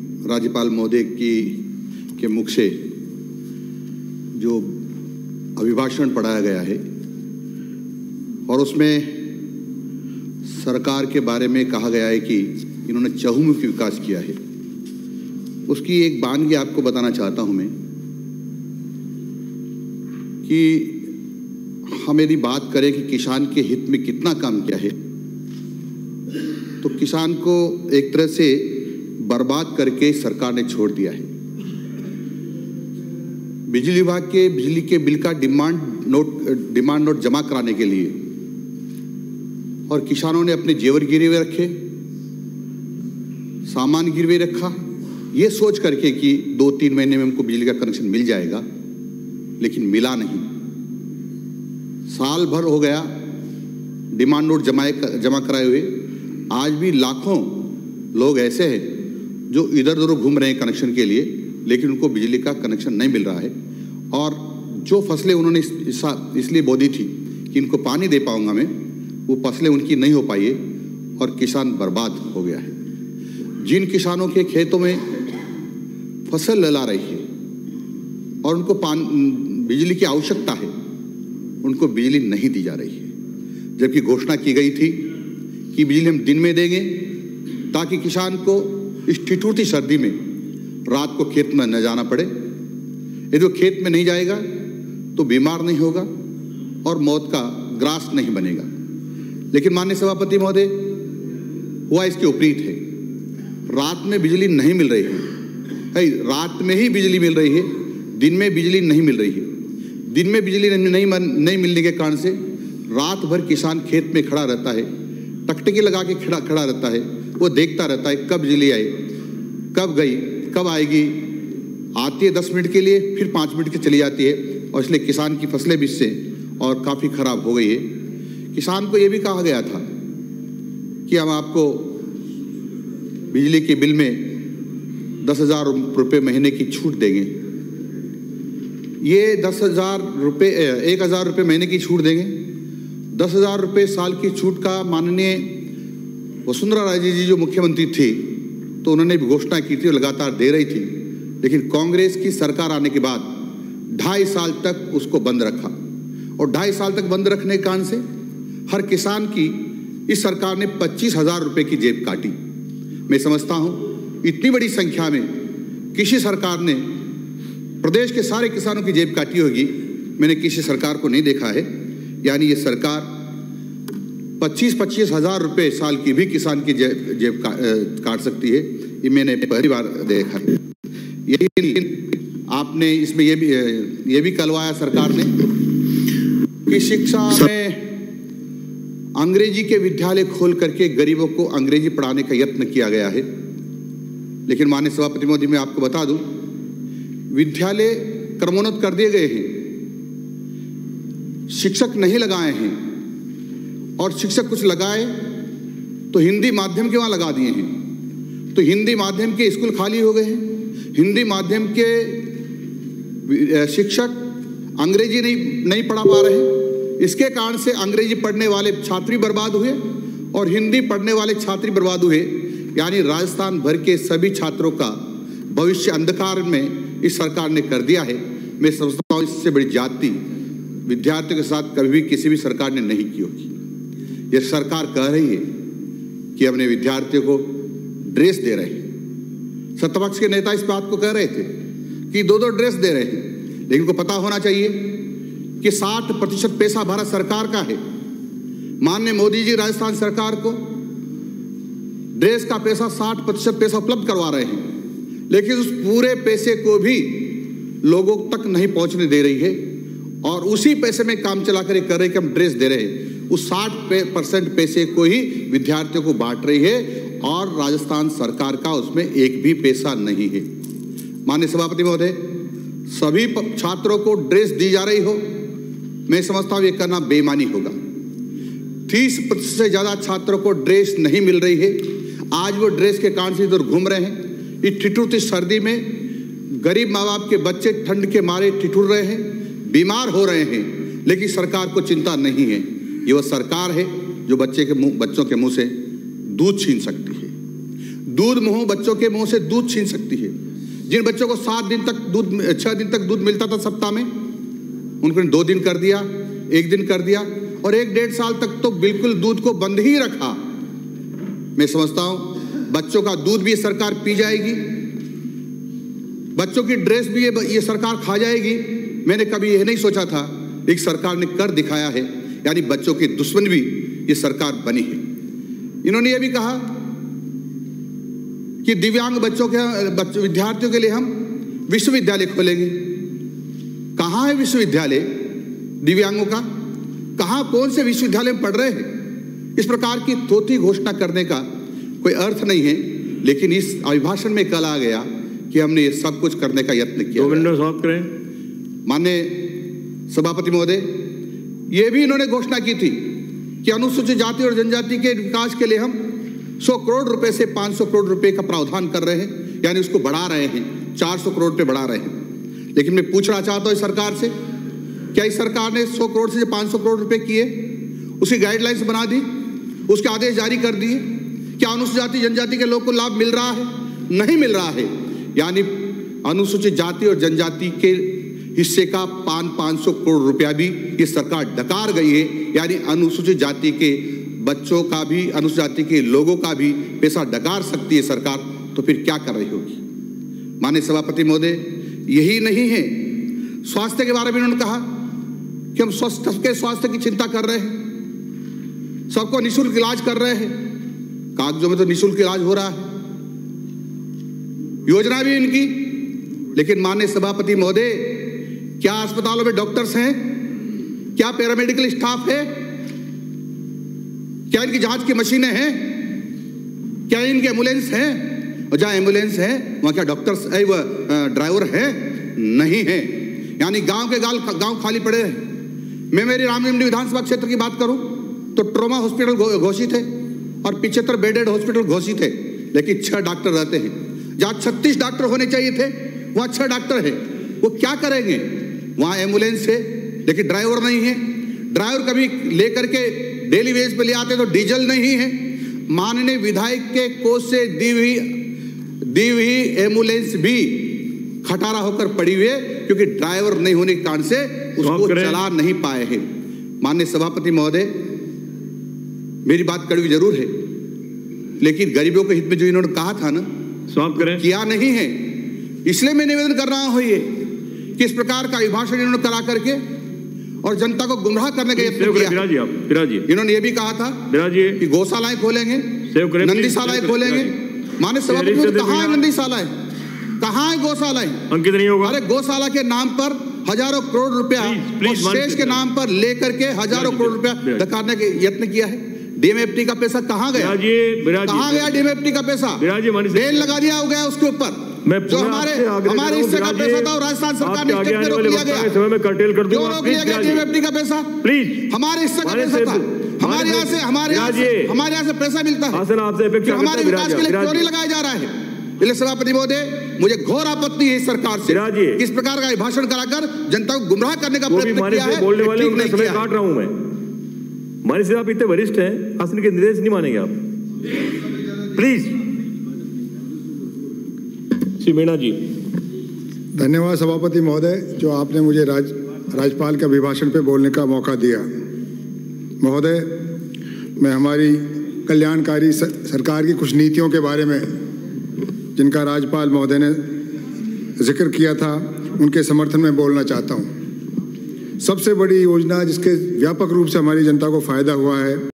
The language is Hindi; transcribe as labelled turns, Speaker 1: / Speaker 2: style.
Speaker 1: राज्यपाल महोदय की, के मुख से जो अभिभाषण पढ़ाया गया है और उसमें सरकार के बारे में कहा गया है कि इन्होंने चहुमुखी विकास किया है। उसकी एक बानगी आपको बताना चाहता हूँ मैं कि हम यदि बात करें कि किसान के हित में कितना काम किया है तो किसान को एक तरह से बर्बाद करके सरकार ने छोड़ दिया है। बिजली विभाग के, बिजली के बिल का डिमांड नोट डिमांड नोट जमा कराने के लिए और किसानों ने अपने जेवर गिरवे रखे, सामान गिरवे रखा। ये सोच करके कि दो तीन महीने में हमको बिजली का कनेक्शन मिल जाएगा, लेकिन मिला नहीं। साल भर हो गया डिमांड नोट जमाए, जमा कराए हुए। आज भी लाखों लोग ऐसे हैं जो इधर उधर घूम रहे हैं कनेक्शन के लिए लेकिन उनको बिजली का कनेक्शन नहीं मिल रहा है। और जो फ़सलें उन्होंने इस, इसलिए बोदी थी कि इनको पानी दे पाऊँगा मैं वो फ़सलें उनकी नहीं हो पाई है और किसान बर्बाद हो गया है। जिन किसानों के खेतों में फ़सल लला रही है और उनको पान बिजली की आवश्यकता है उनको बिजली नहीं दी जा रही है। जबकि घोषणा की गई थी कि बिजली हम दिन में देंगे ताकि किसान को इस ठिठुरती सर्दी में रात को खेत में न जाना पड़े। यदि वो खेत में नहीं जाएगा तो बीमार नहीं होगा और मौत का ग्रास नहीं बनेगा। लेकिन माननीय सभापति महोदय हुआ इसके उपरीत है। रात में बिजली नहीं मिल रही है। रात में ही बिजली मिल रही है दिन में बिजली नहीं मिल रही है। दिन में बिजली नहीं, नहीं मिलने के कारण से रात भर किसान खेत में खड़ा रहता है टकटकी लगा के खड़ा खड़ा रहता है। वो देखता रहता है, कब बिजली आई, कब गई, कब आएगी। आती है दस मिनट के लिए, फिर पाँच मिनट की चली जाती है। और इसलिए किसान की फ़सलें भी इससे और काफ़ी खराब हो गई है। किसान को ये भी कहा गया था कि हम आपको बिजली के बिल में दस हज़ार रुपये महीने की छूट देंगे। ये दस हज़ार रुपये, एक हज़ार रुपये महीने की छूट देंगे। दस हज़ार रुपये साल की छूट का माननीय वसुंधरा राजे जी जो मुख्यमंत्री थी तो उन्होंने भी घोषणा की थी और लगातार दे रही थी। लेकिन कांग्रेस की सरकार आने के बाद ढाई साल तक उसको बंद रखा। और ढाई साल तक बंद रखने के कारण से हर किसान की इस सरकार ने पच्चीस हज़ार रुपये की जेब काटी। मैं समझता हूँ, इतनी बड़ी संख्या में किसी सरकार ने प्रदेश के सारे किसानों की जेब काटी होगी। मैंने किसी सरकार को नहीं देखा है। यानी ये सरकार पच्चीस पच्चीस हज़ार रुपये साल की भी किसान की जेब जेब का, काट सकती है। ये मैंने पहली बार देखा। यही आपने इसमें ये भी ये भी करवाया सरकार ने कि शिक्षा में अंग्रेज़ी के विद्यालय खोल करके गरीबों को अंग्रेज़ी पढ़ाने का यत्न किया गया है। लेकिन माननीय सभापति मोदी मैं आपको बता दूँ विद्यालय क्रमोन्नत कर दिए गए हैं। शिक्षक नहीं लगाए हैं। और शिक्षक कुछ लगाए तो हिंदी माध्यम के वहाँ लगा दिए हैं। तो हिंदी माध्यम के स्कूल खाली हो गए हैं। हिंदी माध्यम के शिक्षक अंग्रेज़ी नहीं नहीं पढ़ा पा रहे इसके कारण से अंग्रेज़ी पढ़ने वाले छात्री बर्बाद हुए और हिंदी पढ़ने वाले छात्री बर्बाद हुए। यानी राजस्थान भर के सभी छात्रों का भविष्य अंधकार में इस सरकार ने कर दिया है। मैं समझता हूँ इससे बड़ी जाति विद्यार्थियों के साथ कभी भी किसी भी सरकार ने नहीं की होगी। यह सरकार कह रही है कि अपने विद्यार्थियों को ड्रेस दे रहे हैं। सत्तापक्ष के नेता इस बात को कह रहे थे कि दो दो ड्रेस दे रहे हैं। लेकिन को पता होना चाहिए कि 60 प्रतिशत पैसा भारत सरकार का है। माननीय मोदी जी राजस्थान सरकार को ड्रेस का पैसा 60 प्रतिशत पैसा उपलब्ध करवा रहे हैं। लेकिन उस पूरे पैसे को भी लोगों तक नहीं पहुँचने दे रही है और उसी पैसे में काम चला कर कर रहे कि हम ड्रेस दे रहे हैं। उस 60 परसेंट पैसे को ही विद्यार्थियों को बांट रही है और राजस्थान सरकार का उसमें एक भी पैसा नहीं है। माननीय सभापति महोदय, सभी छात्रों को ड्रेस दी जा रही हो, मैं समझता हूँ ये करना बेमानी होगा। तीस प्रतिशत से ज़्यादा छात्रों को ड्रेस नहीं मिल रही है। आज वो ड्रेस के कारण से इधर घूम रहे हैं। इस ठिठुरती सर्दी में गरीब माँ बाप के बच्चे ठंड के मारे ठिठुर रहे हैं, बीमार हो रहे हैं, लेकिन सरकार को चिंता नहीं है। ये वह सरकार है जो बच्चे के मुँह, बच्चों के मुँह से दूध छीन सकती है। दूध मुँह, बच्चों के मुँह से दूध छीन सकती है। जिन बच्चों को सात दिन तक दूध, छह दिन तक दूध मिलता था सप्ताह में, उनको दो दिन कर दिया, एक दिन कर दिया, और एक डेढ़ साल तक तो बिल्कुल दूध को बंद ही रखा। मैं समझता हूँ, बच्चों का दूध भी सरकार पी जाएगी, बच्चों की ड्रेस भी ये सरकार खा जाएगी। मैंने कभी यह नहीं सोचा था, एक सरकार ने कर दिखाया है यानी बच्चों के दुश्मन भी ये सरकार बनी है। इन्होंने ये भी कहा कि दिव्यांग बच्चों के बच्चों विद्यार्थियों के लिए हम विश्वविद्यालय खोलेंगे। कहाँ है विश्वविद्यालय दिव्यांगों का? कहाँ कौन से विश्वविद्यालय में पढ़ रहे हैं? इस प्रकार की थोथी घोषणा करने का कोई अर्थ नहीं है लेकिन इस अभिभाषण में कल आ गया कि हमने ये सब कुछ करने का यत्न किया।
Speaker 2: दो में करें।
Speaker 1: माननीय सभापति महोदय ये भी इन्होंने घोषणा की थी कि अनुसूचित जाति और जनजाति के विकास के लिए हम 100 करोड़ रुपए से 500 करोड़ रुपए का प्रावधान कर रहे हैं, यानी उसको बढ़ा रहे हैं 400 करोड़ पे बढ़ा रहे हैं। लेकिन मैं पूछना चाहता हूँ इस सरकार से, क्या इस सरकार ने 100 करोड़ से 500 करोड़ रुपए किए? उसकी गाइडलाइंस बना दी? उसके आदेश जारी कर दिए? क्या अनुसूचित जाति, जनजाति के लोग को लाभ मिल रहा है? नहीं मिल रहा है। यानी अनुसूचित जाति और जनजाति के हिस्से का पान पाँच सौ करोड़ रुपया भी ये सरकार डकार गई है। यानी अनुसूचित जाति के बच्चों का भी, अनुसूचित जाति के लोगों का भी पैसा डकार सकती है सरकार। तो फिर क्या कर रही होगी? माननीय सभापति महोदय, यही नहीं है। स्वास्थ्य के बारे में उन्होंने कहा कि हम स्वस्थ, सबके स्वास्थ्य की चिंता कर रहे हैं। सबको निःशुल्क इलाज कर रहे हैं। कागजों में तो निःशुल्क इलाज हो रहा है। योजना भी इनकी, लेकिन माननीय सभापति महोदय क्या अस्पतालों में डॉक्टर्स हैं? क्या पैरामेडिकल स्टाफ है? क्या इनकी जाँच की मशीनें हैं? क्या इनके एंबुलेंस हैं? और जहाँ एंबुलेंस है, वहाँ क्या डॉक्टर्स ड्राइवर है? नहीं है। यानी गाँव के गाल, गाँव खाली पड़े हैं। मैं मेरी रामलिंडी विधानसभा क्षेत्र की बात करूँ तो ट्रोमा हॉस्पिटल घोषित है और पिछहत्तर बेडेड हॉस्पिटल घोषित है। लेकिन छह डॉक्टर रहते हैं। जहाँ छत्तीस डॉक्टर होने चाहिए थे, वहाँ छह डॉक्टर है। वो क्या करेंगे? वहाँ एंबुलेंस है लेकिन ड्राइवर नहीं है। ड्राइवर कभी लेकर के डेली वेज पे ले आते तो डीजल नहीं है। माननीय विधायक के कोष से दी हुई दी हुई एंबुलेंस भी खटारा होकर पड़ी हुई है क्योंकि ड्राइवर नहीं होने के कारण से उसको चला नहीं पाए हैं। माननीय सभापति महोदय मेरी बात कड़वी ज़रूर है लेकिन गरीबों के हित में जो इन्होंने कहा था ना
Speaker 2: करें
Speaker 1: किया नहीं है। इसलिए मैं निवेदन कर रहा हूँ ये कि इस प्रकार का अभिभाषण इन्होंने करा करके और जनता को गुमराह करने का यत्न किया।
Speaker 2: बिराजी आप बिराजी
Speaker 1: इन्होंने ये भी कहा था
Speaker 2: बिराजी
Speaker 1: कि गौशालाएँ खोलेंगे नंदीशालाएँ खोलेंगे। माने सभापति कहाँ है नंदीशालाएँ कहाँ है गौशालाएँ?
Speaker 2: अंकित नहीं होगा।
Speaker 1: अरे गौशाला के नाम पर हज़ारों करोड़ रुपया और शेष के नाम पर लेकर के हज़ारों करोड़ रुपया डकारने के यत्न किया है। डीएमएफटी का पैसा कहाँ गया? कहाँ गया डीएमएफटी का पैसा? रेल लगा दिया हो गया उसके ऊपर। जो हमारे हमारे हिस्से का पैसा था और राजस्थान सरकार ने स्टेट में रोक लिया गया।
Speaker 2: समय में कर्टेल कर
Speaker 1: क्यों रोक लिया गया का पैसा
Speaker 2: प्लीज़
Speaker 1: हमारे हिस्से का पैसा था। हमारे यहाँ से हमारे यहाँ से हमारे यहाँ से पैसा मिलता है।
Speaker 2: आपसे अपेक्षा
Speaker 1: हमारे विकास के लिए क्यों नहीं लगाया जा रहा है। सभापति महोदय मुझे घोर आपत्ति है इस सरकार से। किस प्रकार का भाषण कराकर जनता को गुमराह करने का प्रयत्न किया है
Speaker 2: बोलने वाले उनका समय काट रहा हूँ मैं। मानी आप इतने वरिष्ठ हैं शासन के निर्देश नहीं मानेंगे आप। प्लीज़ श्री मीणा जी।
Speaker 3: धन्यवाद सभापति महोदय, जो आपने मुझे राज, राज्यपाल के अभिभाषण पे बोलने का मौका दिया। महोदय, मैं हमारी कल्याणकारी सरकार की कुछ नीतियों के बारे में, जिनका राज्यपाल महोदय ने ज़िक्र किया था, उनके समर्थन में बोलना चाहता हूँ। सबसे बड़ी योजना जिसके व्यापक रूप से हमारी जनता को फ़ायदा हुआ है